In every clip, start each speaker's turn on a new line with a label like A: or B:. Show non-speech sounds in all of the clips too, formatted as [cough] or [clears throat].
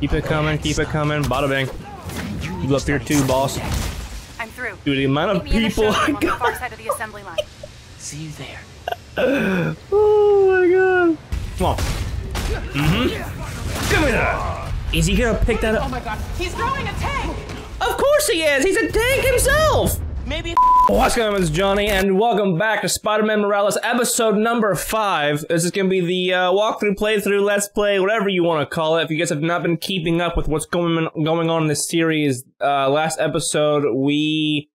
A: Keep it coming, keep it coming. Bada bing. You up here too, boss.
B: I'm through.
A: Dude, the amount of
B: Meet the
A: people I
B: showroom on the far side of the assembly line.
C: See you there. [laughs]
A: Oh my god. Come on. Mm-hmm. Give me that. Is he gonna pick that up?
C: Oh my god, he's throwing a tank!
A: Of course he is. He's a tank himself.
C: Maybe
A: What's going on, it's Johnny, and welcome back to Spider-Man Morales, episode number five. This is gonna be the uh, walkthrough, playthrough, let's play, whatever you want to call it. If you guys have not been keeping up with what's going going on in this series, uh, last episode we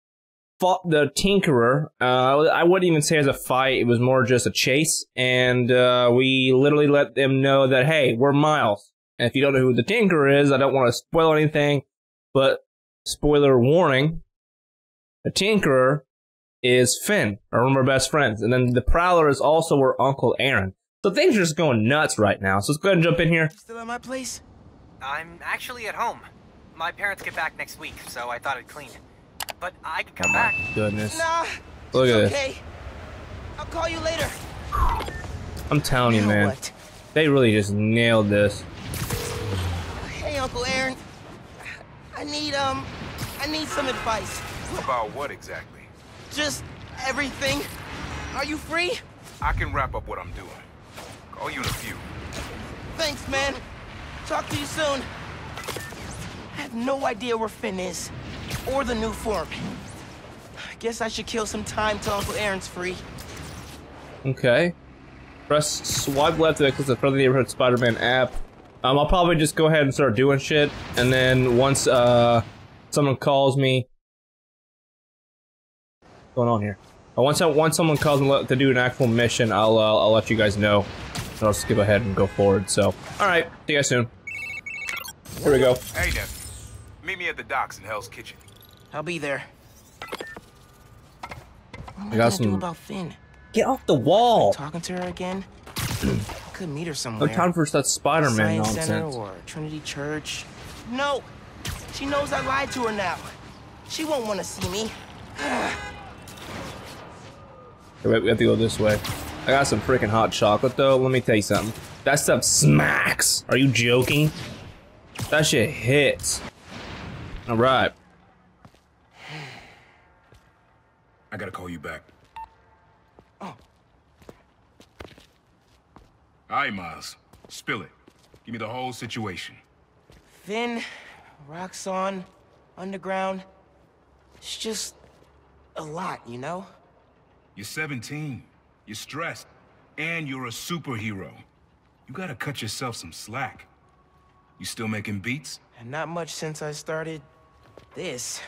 A: fought the Tinkerer. Uh, I wouldn't even say it was a fight; it was more just a chase, and uh, we literally let them know that hey, we're Miles. And if you don't know who the Tinkerer is, I don't want to spoil anything, but spoiler warning the Tinkerer is Phin, or one of our best friends. And then the Prowler is also our Uncle Aaron. So things are just going nuts right now. So let's go ahead and jump in here.
C: still at my place?
D: I'm actually at home. My parents get back next week, so I thought I'd clean. But I could come back.
A: Goodness.
C: Nah.
A: Look
C: it's
A: at this.
C: okay. I'll call you later.
A: I'm telling you, man.
C: what?
A: They really just nailed this.
C: Hey, Uncle Aaron. I need, um, I need some advice.
E: About what exactly?
C: Just everything. Are you free?
E: I can wrap up what I'm doing. Call you in a few.
C: Thanks, man. Talk to you soon. I have no idea where Phin is. Or the Nuform. I guess I should kill some time till Uncle Aaron's free.
A: Okay. Press swipe left to access the friendly neighborhood Spider-Man app. Um, I'll probably just go ahead and start doing shit, and then once uh someone calls me, what's going on here? Uh, once I, once someone calls me to do an actual mission, I'll uh, I'll let you guys know. And I'll skip ahead and go forward. So, all right, see you guys soon. Here we go.
E: Hey, nephew. Meet me at the docks in Hell's Kitchen.
C: I'll be there. What am
A: I got
C: gonna
A: some-
C: do about Phin?
A: Get off the wall.
C: Talking to her again? [clears throat] Could meet her somewhere.
A: No
C: somewhere.
A: time for that Spider-Man
C: Science Center
A: nonsense.
C: or Trinity Church. No! She knows I lied to her now. She won't want to see me. [sighs]
A: Okay, We have to go this way. I got some freaking hot chocolate though. Let me tell you something. That stuff smacks. Are you joking? That shit hits. All right.
E: I gotta call you back.
C: Oh.
E: All right, Miles. Spill it. Give me the whole situation.
C: Phin, Roxxon, Underground. It's just a lot, you know?
E: You're 17. You're stressed. And you're a superhero. You gotta cut yourself some slack. You still making beats?
C: And not much since I started this.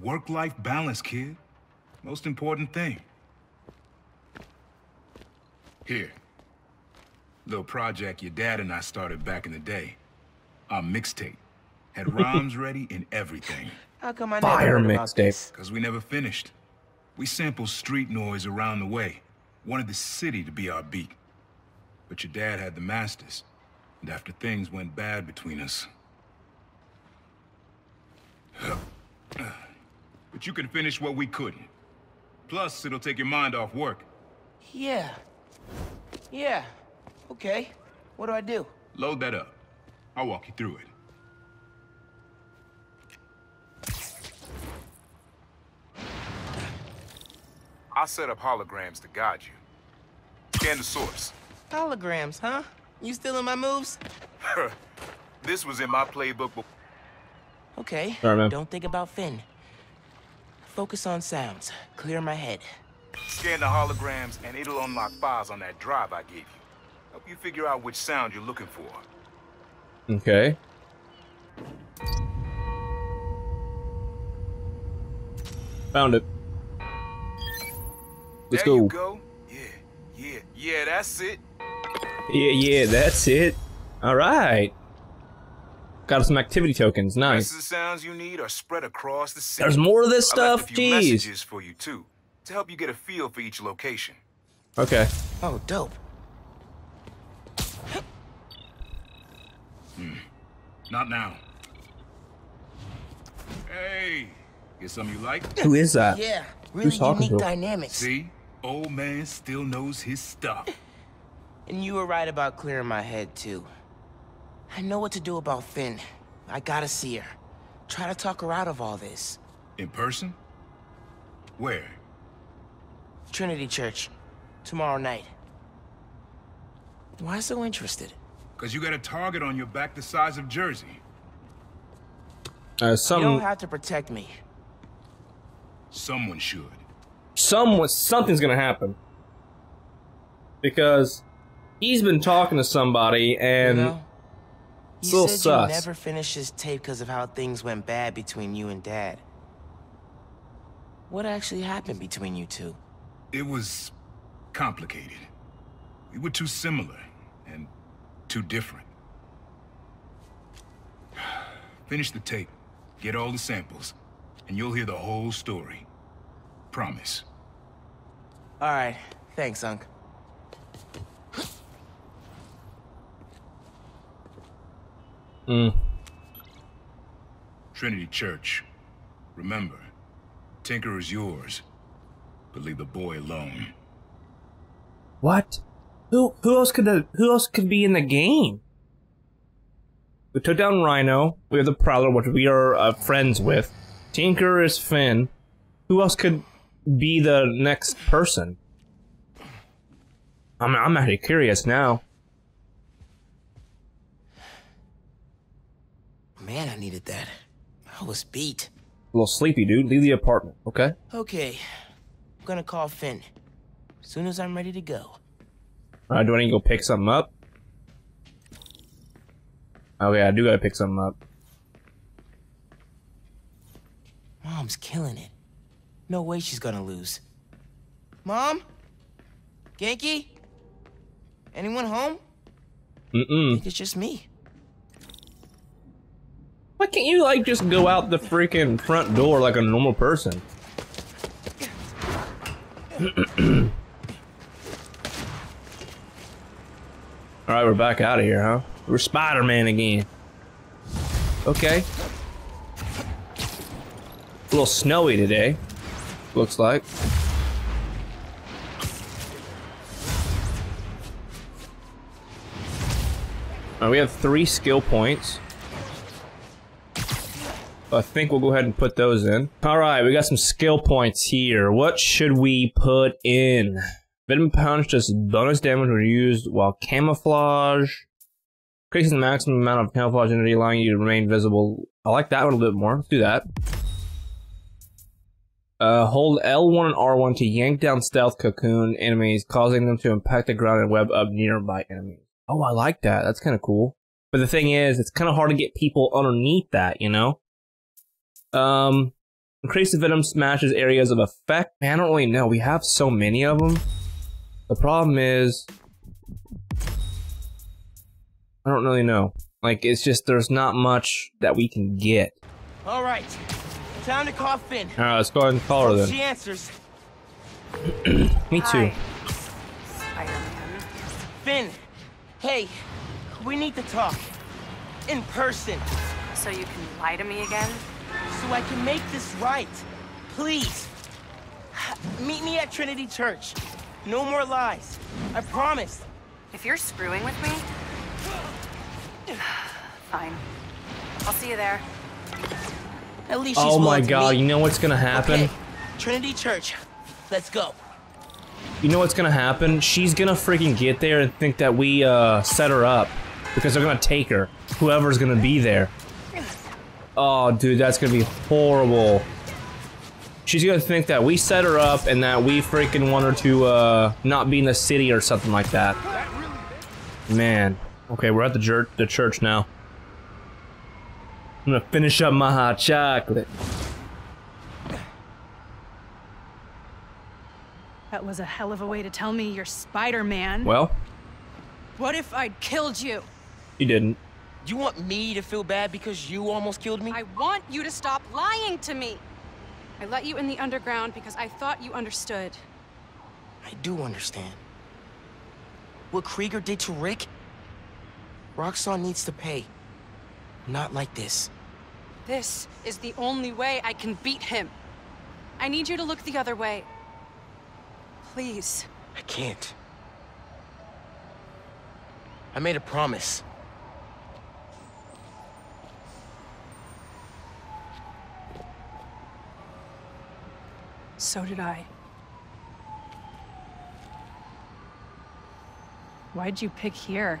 E: Work-life balance, kid. Most important thing. Here. Little project your dad and I started back in the day. Our mixtape. Had [laughs] rhymes ready and everything.
C: How come I
A: Fire
C: never heard about
A: mixtape.
E: Cause we never finished. We sampled street noise around the way. Wanted the city to be our beat. But your dad had the masters. And after things went bad between us. But you can finish what we couldn't. Plus, it'll take your mind off work.
C: Yeah. Yeah. Okay. What do I do?
E: Load that up. I'll walk you through it. I'll set up holograms to guide you. Scan the source.
C: Holograms, huh? You stealing my moves? [laughs]
E: this was in my playbook, but
C: Okay.
A: All right, man.
C: Don't think about Phin. Focus on sounds. Clear my head.
E: scan the holograms and it'll unlock files on that drive I gave you. Help you figure out which sound you're looking for.
A: Okay. Found it. Let's
E: there
A: go.
E: go. Yeah, yeah, yeah, that's it.
A: Yeah, yeah, that's it. All right. Got some activity tokens. Nice.
E: the sounds you need are spread across the city.
A: There's more of this
E: I left
A: stuff.
E: a few
A: Jeez.
E: messages for you too, to help you get a feel for each location.
A: Okay.
C: Oh, dope. Hmm.
E: Not now. Hey, get some you like?
A: Who is that?
C: Yeah. Really
A: talking
C: unique
A: to?
C: dynamics.
E: See, old man still knows his stuff. [laughs]
C: And you were right about clearing my head, too. I know what to do about Phin. I gotta see her. Try to talk her out of all this.
E: In person? Where?
C: Trinity Church. Tomorrow night. Why so interested?
E: Because you got a target on your back the size of Jersey.
A: Uh,
C: You
A: some
C: don't have to protect me.
E: Someone should.
A: Some something's gonna happen because he's been talking to somebody and
C: you know?
A: it's
C: You
A: a little
C: said
A: sus.
C: you never finished this tape because of how things went bad between you and Dad. What actually happened between you two?
E: It was complicated. We were too similar and too different. [sighs] Finish the tape, get all the samples, and you'll hear the whole story. Promise.
C: All right. Thanks, Unc.
A: Mm.
E: Trinity Church. Remember, Tinker is yours, but leave the boy alone.
A: what? Who who else could have, who else could be in the game? We took down Rhino. We have the Prowler, which we are uh, friends with. Tinker is Phin. Who else could be the next person? I'm I'm actually curious now.
C: Man, I needed that. I was beat.
A: A little sleepy, dude. Leave the apartment, okay?
C: Okay. I'm gonna call Phin. As soon as I'm ready to go.
A: Alright, do I need to go pick something up? Oh, okay, I do gotta pick something up.
C: Mom's killing it. No way she's gonna lose. Mom? Ganke? Anyone home?
A: Mm-mm.
C: it's just me.
A: Why can't you, like, just go out the freaking front door like a normal person? [clears throat] Alright, we're back out of here, huh? We're Spider-Man again. Okay. A little snowy today. Looks like. Alright, we have three skill points. I think we'll go ahead and put those in. Alright, we got some skill points here. What should we put in? Venom Punch does bonus damage when used while camouflage. Increases the maximum amount of camouflage energy, allowing you to remain visible. I like that one a little bit more. Let's do that. Uh, hold L1 and R1 to yank down stealth cocoon enemies, causing them to impact the ground and web up nearby enemies. Oh, I like that. That's kind of cool. But the thing is, it's kind of hard to get people underneath that, you know? Um, increase the venom smashes areas of effect. Man, I don't really know. We have so many of them. The problem is, I don't really know. Like, it's just there's not much that we can get.
C: All right. Time to call Phin.
A: All right, let's go ahead and call her then.
C: she answers. [clears throat]
A: Me too.
B: Hi,
C: Phin, hey, we need to talk. In person.
B: So you can lie to me again?
C: So I can make this right. Please. [sighs] Meet me at Trinity Church. No more lies. I promise.
B: If you're screwing with me... [sighs] Fine. I'll see you there.
C: At least she's
A: Oh my god, you know what's gonna happen?
C: Okay. Trinity Church. Let's go.
A: You know what's gonna happen? She's gonna freaking get there and think that we uh set her up because they're gonna take her. Whoever's gonna be there. Oh, dude, that's gonna be horrible. She's gonna think that we set her up and that we freaking want her to uh not be in the city or something like that. Man. Okay, we're at the the church now. I'm gonna finish up my hot chocolate.
F: That was a hell of a way to tell me you're Spider-Man.
A: Well,
F: What if I'd killed you?
A: you didn't.
C: You want me to feel bad because you almost killed me?
F: I want you to stop lying to me. I let you in the underground because I thought you understood.
C: I do understand. What Krieger did to Rick? Roxxon needs to pay. Not like this.
F: This is the only way I can beat him. I need you to look the other way. Please.
C: I can't. I made a promise.
F: So did I. Why'd you pick here?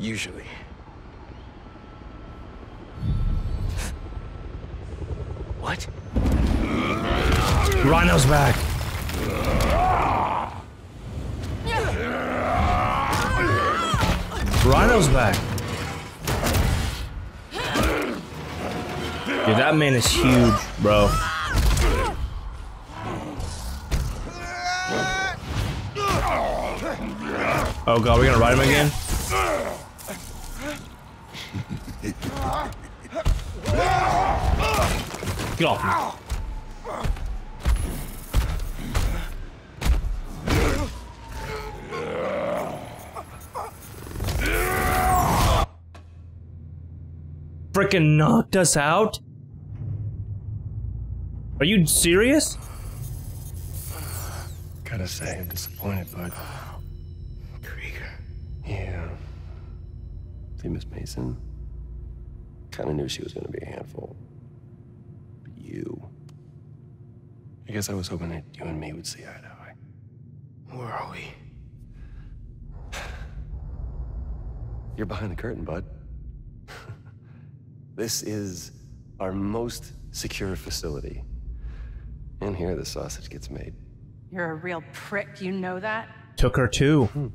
C: Usually. What?
A: Rhino's back. Rhino's back. Dude, that man is huge, bro. Oh god, we're gonna ride him again? Get off me. Freaking knocked us out? Are you serious?
G: Gotta say, I'm disappointed, bud.
C: Krieger.
G: Yeah. See, Miss Mason? Kinda knew she was gonna be a handful. But you. I guess I was hoping that you and me would see eye to eye.
C: Where are we?
G: You're behind the curtain, bud. [laughs] this is our most secure facility. And here the sausage gets made.
F: You're a real prick, you know that?
A: Took her too. Hmm.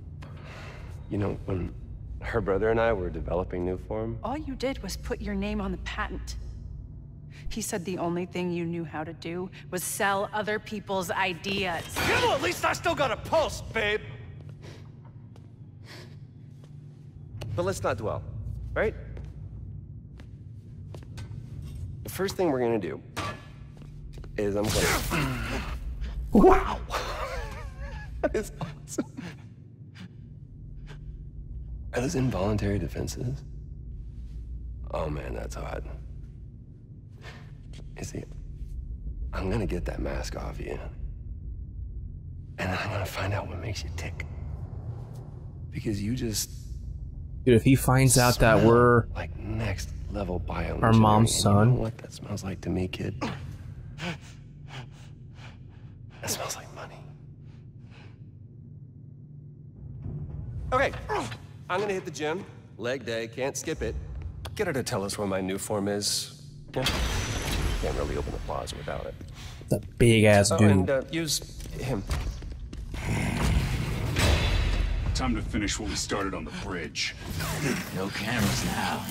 G: You know, when her brother and I were developing Nuform,
F: All you did was put your name on the patent. He said the only thing you knew how to do was sell other people's ideas.
H: Yeah, well, at least I still got a pulse, babe.
G: But let's not dwell, right? The first thing we're gonna do is I'm gonna. [clears throat] wow! [laughs] that is awesome. Are those involuntary defenses? Oh man, that's hot. You see, I'm gonna get that mask off you. And then I'm gonna find out what makes you tick. Because you just
A: Dude, if he finds out that we're
G: like next level bio.
A: Our mom's
G: You
A: son.
G: know what that smells like to me, kid? That smells like money. Okay, I'm gonna hit the gym. Leg day, can't skip it. Get her to tell us where my Nuform is. Yeah. Can't really open the plaza without it.
A: the big ass
G: Oh,
A: dude.
G: and uh, use him.
E: Time to finish what we started on the bridge.
H: No cameras now.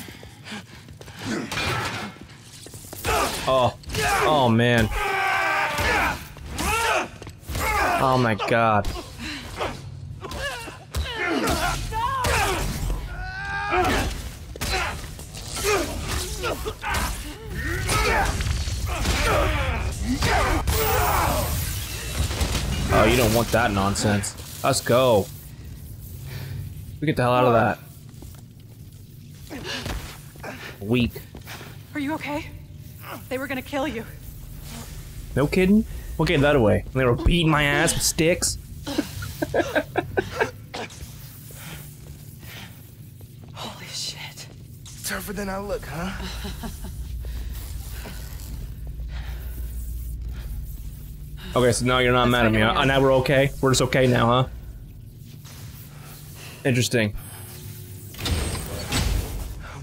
A: Oh, oh man. Oh my god. Oh, you don't want that nonsense. Let's go. We get the hell out of that. Weak.
F: Are you okay? They were gonna kill you.
A: No kidding? What gave that away? They were beating my ass with sticks? [laughs]
F: Holy shit.
C: Tougher than I look, huh? [laughs]
A: Okay, so now you're not mad at me.
F: second
A: Huh? Now we're okay. We're just okay now, huh? Interesting.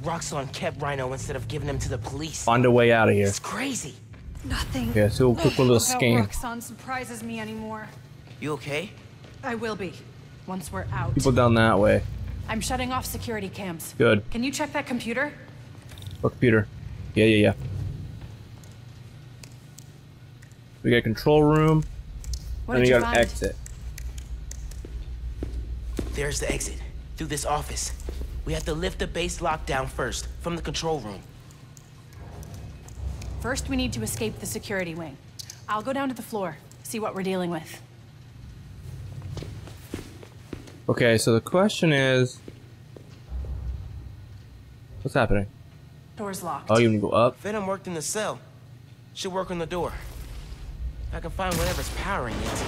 C: Roxxon kept Rhino instead of giving him to the police.
A: Find a way out of here.
C: It's crazy.
F: Nothing
A: Yeah, so quick little
F: about
A: scan.
F: Roxxon surprises me anymore.
C: You okay?
F: I will be, once we're out.
A: People down that way.
F: I'm shutting off security cams.
A: Good.
F: Can you check that computer?
A: Or computer. Yeah, yeah, yeah. We got a control room.
F: What
A: then
F: did
A: you
F: you
A: got
F: find?
A: an exit.
C: There's the exit. Through this office. We have to lift the base lockdown first, from the control room.
F: First, we need to escape the security wing. I'll go down to the floor, see what we're dealing with.
A: Okay, so the question is, what's happening?
F: Door's locked.
A: Oh, you need to go up.
C: Venom worked in the cell. Should work on the door. I can find whatever's powering it.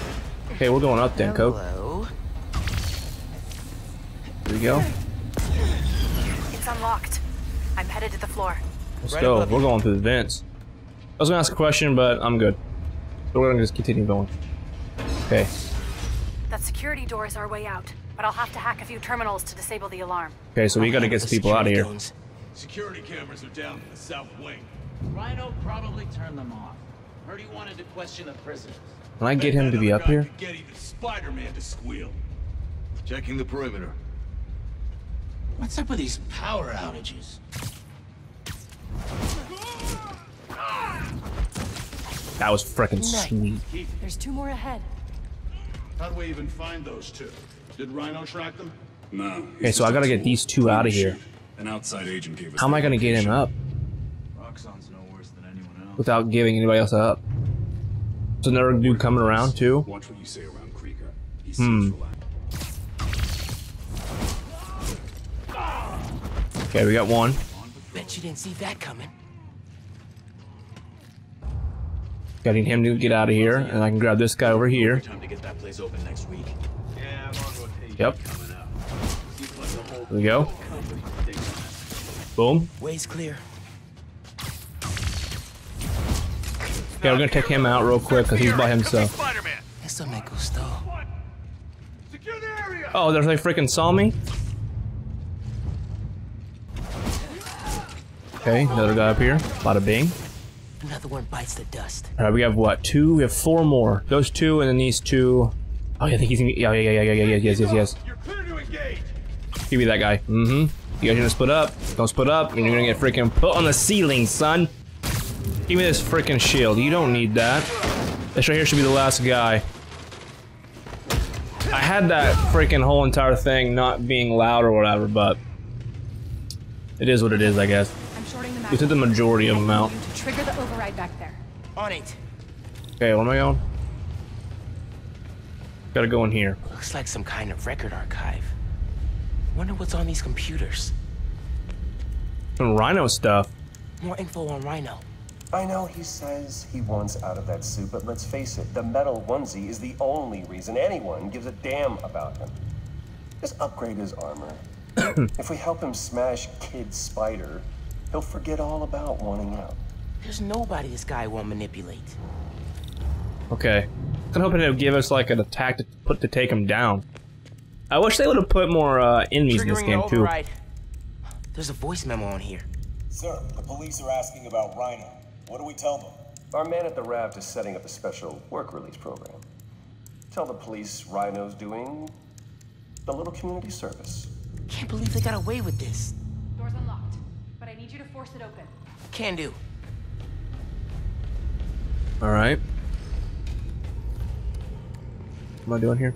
A: Okay, we're going up then, Cope.
C: Hello.
A: Here we go.
B: It's unlocked. I'm headed to the floor.
A: Let's
C: Right
A: go. We're
C: you.
A: going through the vents. I was gonna ask a question, but I'm good. So we're gonna just continue going. Okay.
B: That security door is our way out, but I'll have to hack a few terminals to disable the alarm.
A: Okay, so we gotta get some people out of here.
H: Security cameras are down in the south wing. Rhino probably turned them off. Heard he wanted to question the prisoners.
A: Can I get him to be up here?
H: Get even Spider-Man to squeal. Checking the perimeter. What's up with these power outages?
A: That was freaking sweet.
F: There's two more ahead.
I: How do we even find those two? Did Rhino track them?
E: No.
A: Okay, so I gotta get these two out of here.
E: An outside agent gave us
A: How am I gonna get him up
H: Roxxon's no worse than anyone else.
A: Without giving anybody else up? So another dude coming around too?
E: Watch what you say around Krieger. He
A: Hmm. Okay, we got one.
C: Bet you didn't see that coming.
A: Getting him to get out of here, and I can grab this guy over here.
H: Time to get that place open next week. Yeah, I'm on rotation.
A: Yep.
H: Coming out. Seems like the whole
A: There we go. Boom.
C: Way's clear.
A: Okay, we're gonna take him out real quick because he's by himself.
H: Spider-Man.
C: Eso me gustó.
H: Secure the area.
A: Oh, there's they freaking saw me. Okay, another guy up here. Bada bing.
C: Another one bites the dust.
A: All right, we have what? Two. We have four more. Those two, and then these two. Oh, yeah, I think he's. Gonna, yeah, yeah, yeah, yeah, yeah, yeah, yes, yes, yes.
H: You're clear to engage.
A: Give me that guy. Mm-hmm. You guys gonna split up? Don't split up, and you're gonna get freaking put on the ceiling, son. Give me this freaking shield. You don't need that. This right here should be the last guy. I had that freaking whole entire thing not being loud or whatever, but it is what it is, I guess.
F: I'm shorting the
A: We took the majority of them out.
F: You trigger the override back there.
C: On it.
A: Okay, where am I going? Gotta go in here.
C: Looks like some kind of record archive. Wonder what's on these computers.
A: Some rhino stuff.
C: More info on Rhino.
G: I know he says he wants out of that suit, but let's face it, the metal onesie is the only reason anyone gives a damn about him. Just upgrade his armor. [coughs] if we help him smash Kid Spider, he'll forget all about wanting out.
C: There's nobody this guy won't manipulate.
A: Okay. I'm hoping it'll give us like an attack to put to take him down. I wish they would have put more uh, enemies in this game
C: the
A: too.
C: override. There's a voice memo on here.
J: Sir, the police are asking about Rhino. What do we tell them?
G: Our man at the raft is setting up a special work release program. Tell the police Rhino's doing the little community service.
C: Can't believe they got away with this.
F: Door's unlocked, but I need you to force it open.
C: Can do.
A: All right. What am I doing here?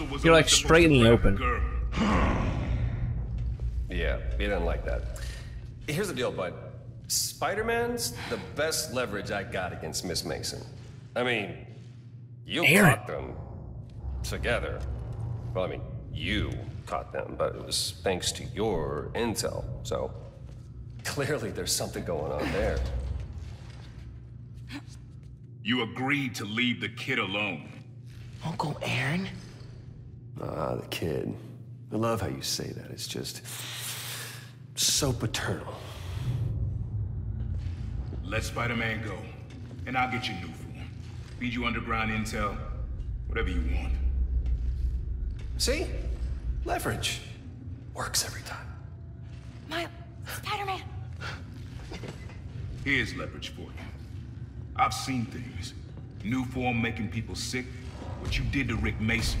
A: You're, like, straight in the open. [sighs]
G: Yeah, he didn't like that. Here's the deal, bud. Spider-Man's the best leverage I got against Miss Mason. I mean, you
A: Aaron.
G: caught them together. Well, I mean, you caught them, but it was thanks to your intel. So clearly, there's something going on there.
E: You agreed to leave the kid alone.
C: Uncle Aaron?
G: Ah, the kid. I love how you say that. It's just so paternal.
E: Let Spider-Man go, and I'll get you Nuform. Feed you underground intel, whatever you want.
G: See? Leverage. Works every time.
B: My Spider-Man.
E: Here's leverage for you. I've seen things. Nuform making people sick. What you did to Rick Mason.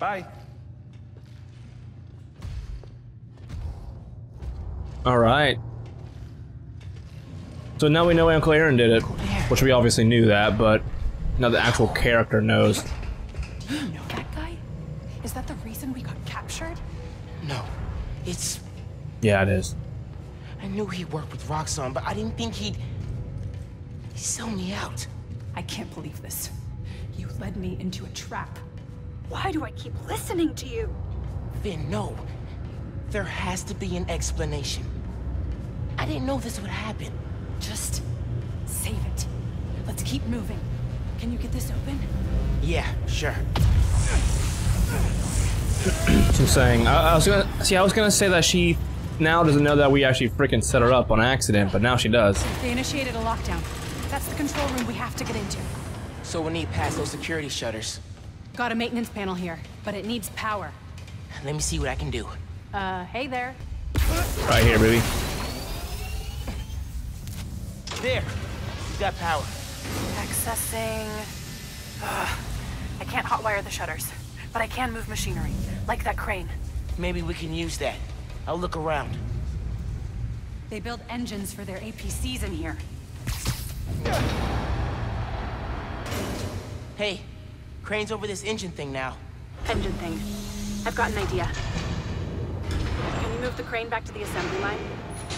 G: Bye.
A: All right. So now we know Uncle Aaron did it, which we obviously knew that, but now the actual character knows.
F: Do [gasps] you know that guy? Is that the reason we got captured?
C: No, it's...
A: Yeah, it is.
C: I knew he worked with Roxxon, but I didn't think he'd... He'd sell me out.
F: I can't believe this. You led me into a trap.
B: Why do I keep listening to you?
C: Phin, no. There has to be an explanation. I didn't know this would happen.
F: Just save it. Let's keep moving. Can you get this open?
C: Yeah, sure.
A: She's saying, I, I was gonna see. I was gonna say that she now doesn't know that we actually freaking set her up on accident, but now she does.
F: They initiated a lockdown. That's the control room we have to get into.
C: So we need past those security shutters.
F: Got a maintenance panel here, but it needs power.
C: Let me see what I can do.
F: Uh, hey there.
A: Right here, baby.
C: There. You got power.
B: Accessing. Ugh. I can't hotwire the shutters, but I can move machinery, like that crane.
C: Maybe we can use that. I'll look around.
F: They build engines for their APCs in here.
C: Hey, crane's over this engine thing now.
B: Engine thing. I've got an idea. Can you move the crane back to the assembly line?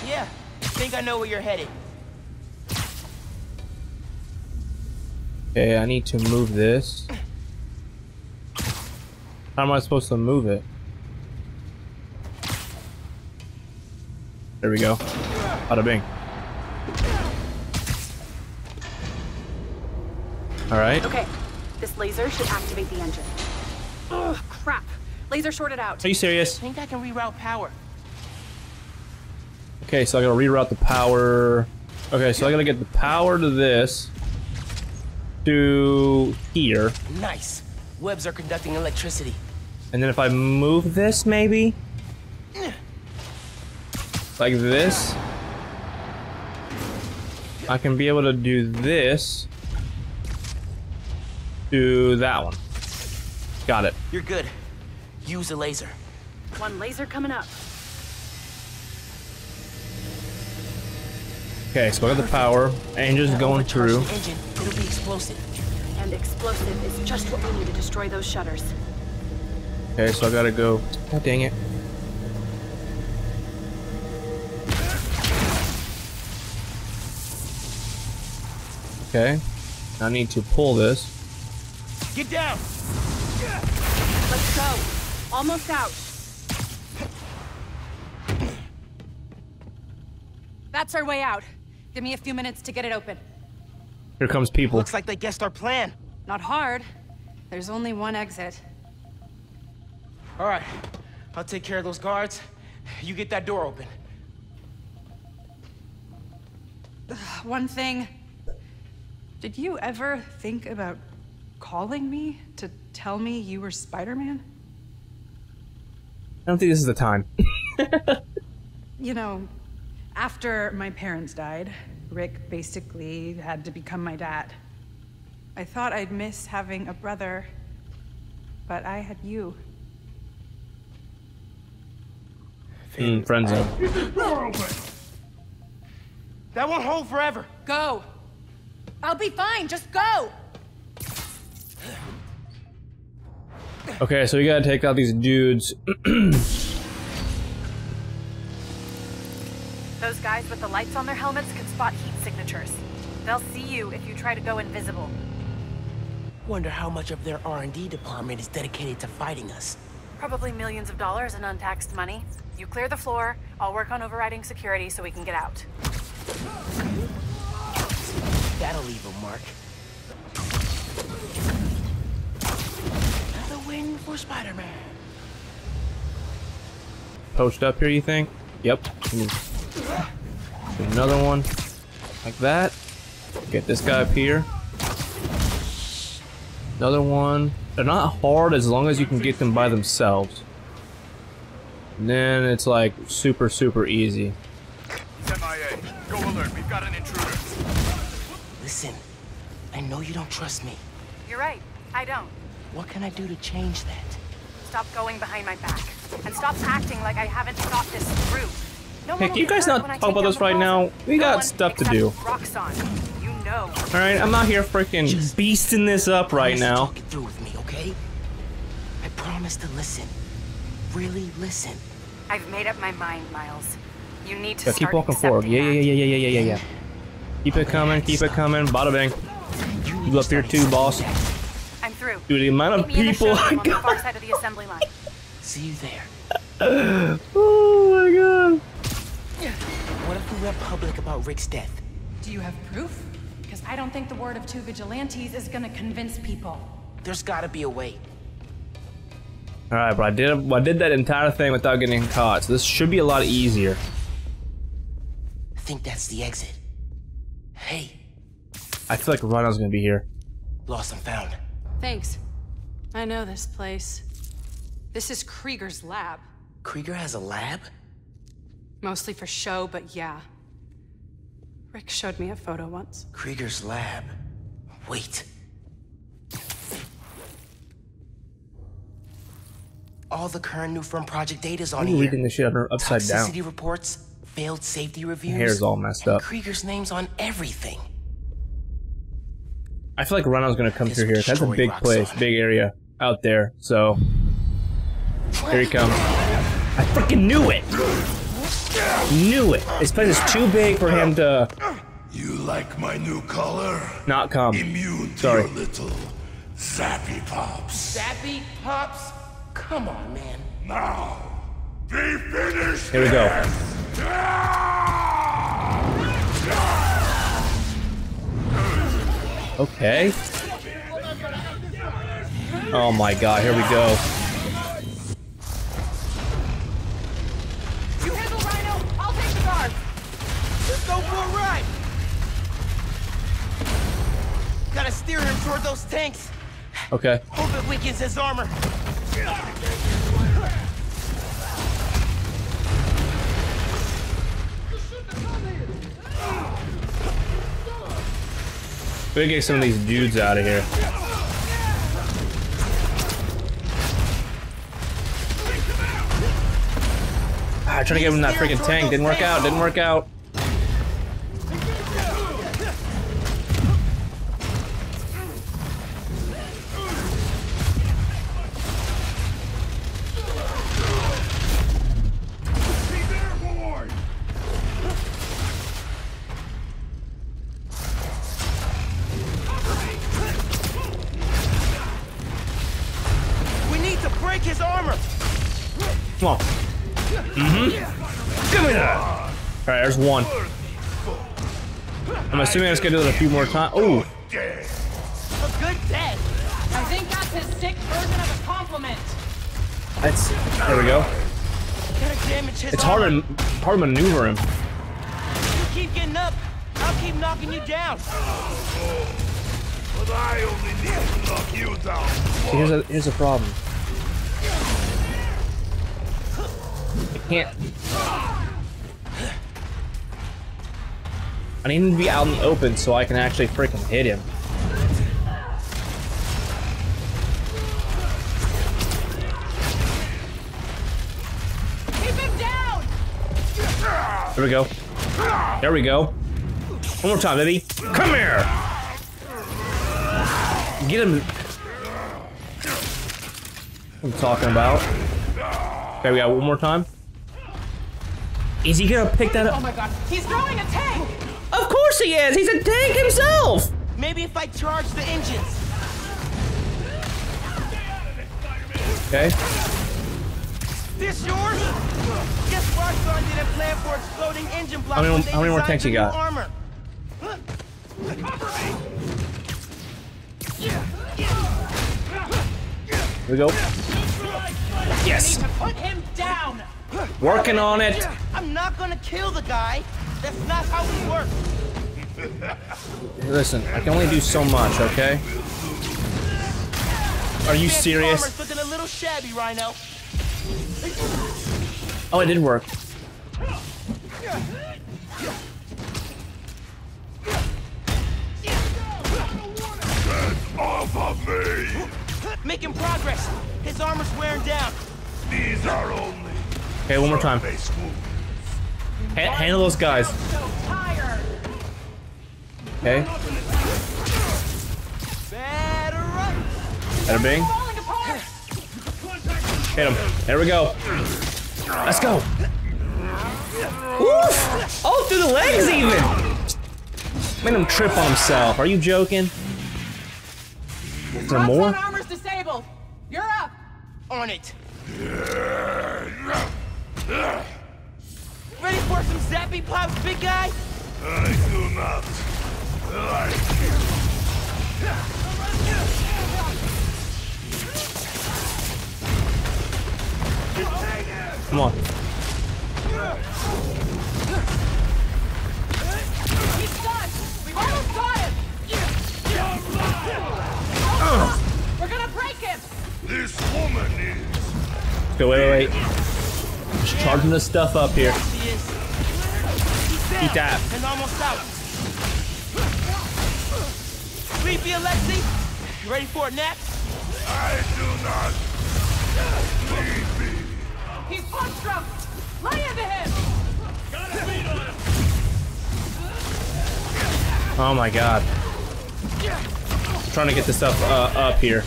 C: Yeah, I think I know where you're headed.
A: Okay, I need to move this. How am I supposed to move it? There we go. Bada bing. Alright.
B: Okay, this laser should activate the engine. Ugh, crap. Laser shorted out.
A: Are you serious?
C: I Think I can reroute power.
A: Okay, so I gotta reroute the power. Okay, so I gotta get the power to this. To here.
C: Nice. Webs are conducting electricity.
A: And then if I move this, maybe? Like this? I can be able to do this. To that one. Got it.
C: You're good. Use a laser.
B: One laser coming up.
A: Okay, so I got the power. Engine's going through.
C: Engine, it'll be explosive.
B: And explosive is just what we need to destroy those shutters.
A: Okay, so I gotta go. God dang it. Okay. I need to pull this.
C: Get down!
B: Let's go. Almost out.
F: That's our way out. Give me a few minutes to get it open.
A: Here comes people.
C: Looks like they guessed our plan.
F: Not hard. There's only one exit.
C: All right, I'll take care of those guards. You get that door open.
F: One thing. Did you ever think about calling me to tell me you were Spider-Man?
A: I don't think this is the time. [laughs]
F: You know, after my parents died, Rick basically had to become my dad. I thought I'd miss having a brother, but I had you.
A: Mm, friend zone.
C: That won't hold forever.
F: Go! I'll be fine, just go!
A: Okay, so we gotta take out these dudes.
B: Those guys with the lights on their helmets can spot heat signatures. They'll see you if you try to go invisible.
C: Wonder how much of their R&D department is dedicated to fighting us.
B: Probably millions of dollars in untaxed money. You clear the floor, I'll work on overriding security so we can get out.
C: That'll leave a mark. Another win for Spider-Man.
A: Poached up here, you think? Yep. Ooh. Another one. Like that. Get this guy up here. Another one. They're not hard as long as you can get them by themselves. And then it's like super, super easy.
K: He's MIA. Go alert. We've got an intruder.
C: Listen, I know you don't trust me.
B: You're right. I don't.
C: What can I do to change that?
B: Stop going behind my back. And stop acting like I haven't thought this through. No
A: Hey, can you guys not talk about this right now? We
B: No
A: got stuff to do.
B: Roxxon. You know.
A: Alright, I'm not here freaking beasting this up right now.
C: Talk it through with me, okay? I promise to listen. Really listen.
B: I've made up my mind, Miles. You need to
A: Yeah, keep walking forward. Yeah, yeah, yeah, yeah, yeah, yeah, yeah, yeah. Keep it coming, keep it coming. Bada bing. You up here too, boss.
B: That. I'm through.
A: Dude, the amount of
B: Meet me
A: people I
B: showroom on the
A: got.
B: far side of the assembly line. [laughs]
C: See you there. [laughs]
A: Oh my god.
C: What if we went public about Rick's death?
F: Do you have proof? Because I don't think the word of two vigilantes is gonna convince people.
C: There's gotta be a way.
A: Alright, but I did I did that entire thing without getting caught, so this should be a lot easier.
C: I think that's the exit. Hey,
A: I feel like Rhino's gonna be here.
C: lost and found.
F: Thanks. I know this place. This is Krieger's lab.
C: Krieger has a lab?
F: Mostly for show, but yeah. Rick showed me a photo once.
C: Krieger's lab. Wait. All the current Nuform project data's on
A: I'm
C: here.
A: reading this shit under- upside down.
C: Toxicity reports, failed safety reviews.
A: hair's all messed
C: and
A: up.
C: Krieger's name's on everything.
A: I feel like Rhino's gonna come through here.
C: will
A: That's a big place, big area out there. So here he comes. I freaking knew it. Knew it. This place is too big for him to
H: You like my new color?
A: not come.
H: Immune to
A: Sorry.
H: your little zappy pops.
C: Zappy Pops? Come on, man.
H: Now, be finished.
A: Here we go. Okay. Oh my god, here we go.
B: You handle Rhino. I'll take the guard.
C: Let's go for a ride. Gotta steer him toward those tanks.
A: Okay.
C: Hope it weakens his armor.
A: We gotta get some of these dudes out of here. Ah, I tried to get him that freaking tank. Didn't work out. Didn't work out. There's one. I'm assuming I just gotta do it a few more times. Oh,
C: A good death.
F: I think that's his sick version of a compliment.
A: that's. There we go.
C: Gotta damage his
A: It's hard
C: armor.
A: to hard to maneuver him.
C: You keep getting up. I'll keep knocking you down.
H: But I only need to knock you down.
A: Here's a here's a problem. I can't. I need him to be out in the open so I can actually freaking hit him.
F: Keep him down!
A: There we go. There we go. One more time, baby. Come here. Get him. What I'm talking about. Okay, we got one more time. Is he gonna pick that up?
F: Oh my god, he's throwing a tank!
A: Of course he is. He's a tank himself.
C: Maybe if I charge the engines.
A: Okay.
C: This yours? Guess Roxxon didn't plan for exploding engine blocks
A: How many-
C: when they
A: how many more tanks you got?
C: Armor.
A: Here we go. Yes.
F: Put him down!
A: Working on it.
C: I'm not gonna kill the guy. That's not how we work. [laughs]
A: Listen, I can only do so much, okay? Are you serious?
C: armor's looking a little shabby, Rhino.
A: Oh, it did work.
H: Off of me!
C: Making progress. His armor's wearing down.
H: These are only
A: Okay, one more time.
H: surface.
A: Ha handle those guys. Okay.
C: Better run.
A: Bing. Hit him. There we go. Let's go. Oof! Oh, through the legs even. Made him trip on himself. Are you joking? Is there more?
F: armor's disabled. You're up.
C: On it. Ready for some zappy pops, big guy?
H: I do not like you.
A: Come on.
F: He's done. We've almost got him. We're gonna break him.
H: This woman is.
A: Okay, wait, wait, wait. Just charging this stuff up here.
C: He is. He's down
A: Eat that.
C: And almost out. Sleepy Alexi? You ready for it nap?
H: I do not. Sleepy.
F: He's punch drunk. Lay into him.
A: Oh my god. I'm trying to get this stuff uh, up here.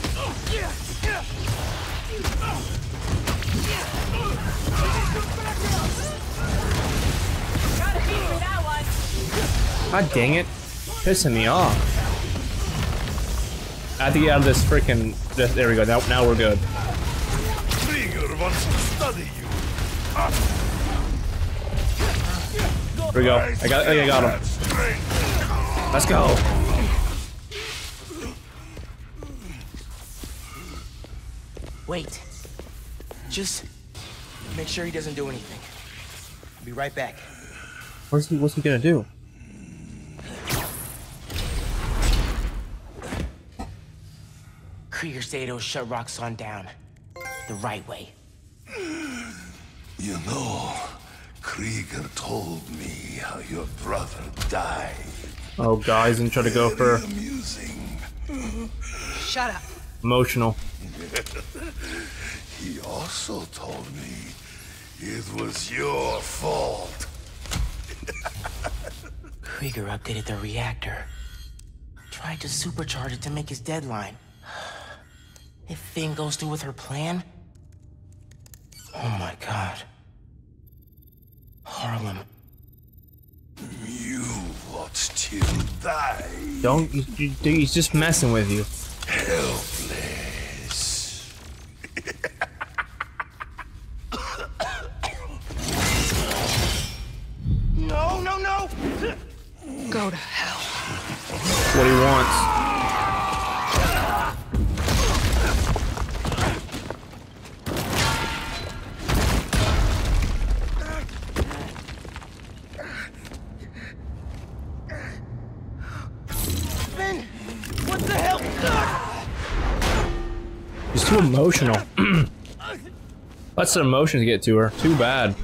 F: Gotta beat me that one.
A: God dang it. Pissing me off. I have to get out of this freaking. This, there we go. Now, now we're good.
H: Krieger wants to study you.
A: Here we go. I got. I got him. Let's go.
C: Wait. Just make sure he doesn't do anything. I'll be right back.
A: What's he? What's he gonna do?
C: Krieger said he'll shut Roxxon down. The right way.
H: You know, Krieger told me how your brother died.
A: Oh, guys, and try to go for
H: Amusing.
F: Shut up.
A: emotional. [laughs]
H: He also told me it was your fault. [laughs]
C: Krieger updated the reactor. Tried to supercharge it to make his deadline. If Phin goes through with her plan... Oh my god. Harlem.
H: You want to die.
A: Don't. You, you, he's just messing with you.
H: Helpless.
C: No, no, no!
F: Go to hell.
A: What he wants. Emotional. [clears throat] Let some emotions get to her. Too bad.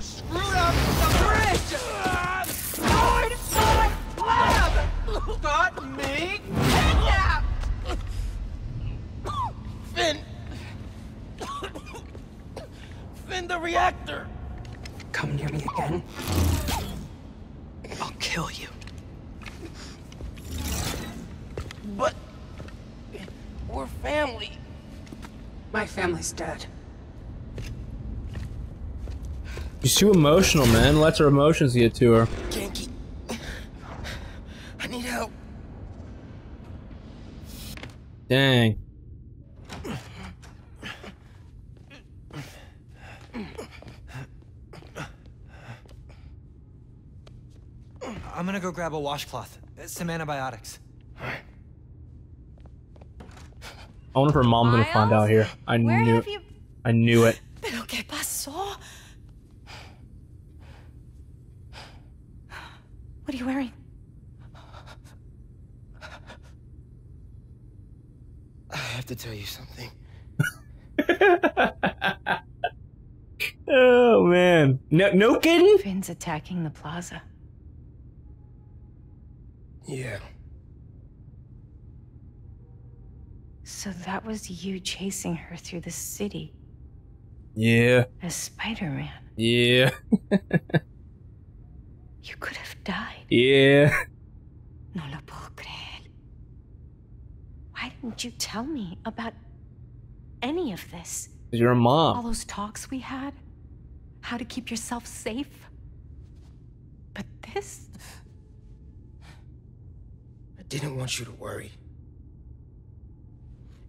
A: Emotional, man. Let her emotions get to her.
C: Can't. I need help.
A: Dang.
L: I'm gonna go grab a washcloth, some antibiotics.
A: I wonder if her mom's gonna find out here. I
B: Where
A: knew.
B: have you-
A: I knew it.
B: ¿Pero qué pasó? What are you wearing?
C: to tell you something. [laughs]
A: Oh man, no, no kidding.
B: Phin's attacking the plaza.
C: Yeah.
B: So that was you chasing her through the city
A: Yeah,
B: as Spider-Man.
A: yeah, [laughs]
B: You could have died.
A: yeah.
B: No lo puedo creer. Why didn't you tell me about any of this?
A: You're a
B: All those talks we had? How to keep yourself safe? But this?
C: I didn't want you to worry.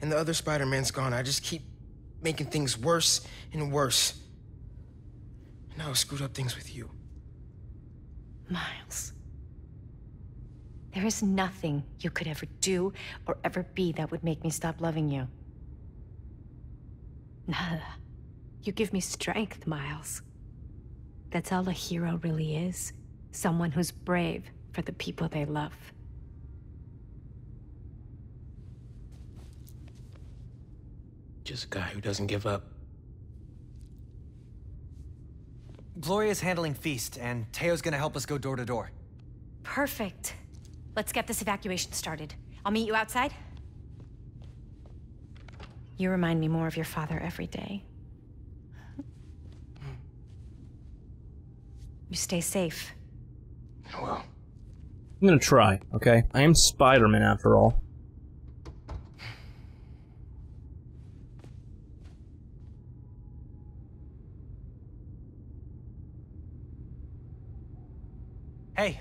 C: And the other Spider-Man's gone. I just keep making things worse and worse. And now I screwed up things with you.
B: Miles. There is nothing you could ever do or ever be that would make me stop loving you. Nada. You give me strength, Miles. That's all a hero really is. Someone who's brave for the people they love.
C: Just a guy who doesn't give up.
L: Gloria's handling Feast, and Teo's gonna help us go door to door.
B: Perfect. Let's get this evacuation started. I'll meet you outside. You remind me more of your father every day. You stay safe.
C: Well,
A: I'm gonna try. Okay, I am Spider-Man after all.
L: Hey,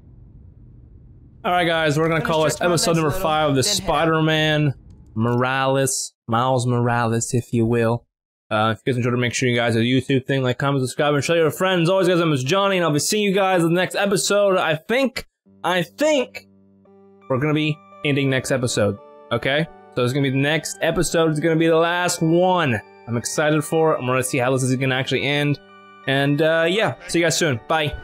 A: All right, guys, we're gonna
C: Gonna
A: call this episode number
C: little,
A: five of the
C: then head out.
A: Spider-Man Morales, Miles Morales, if you will. Uh, if you guys enjoyed it, make sure you guys do the YouTube thing, like, comment, subscribe, and share your friends. Always, guys, I'm Johnny, and I'll be seeing you guys in the next episode. I think, I think we're gonna be ending next episode. Okay, so it's gonna be the next episode. It's gonna be the last one. I'm excited for it. I'm gonna see how this is gonna actually end. And uh, yeah, see you guys soon. Bye.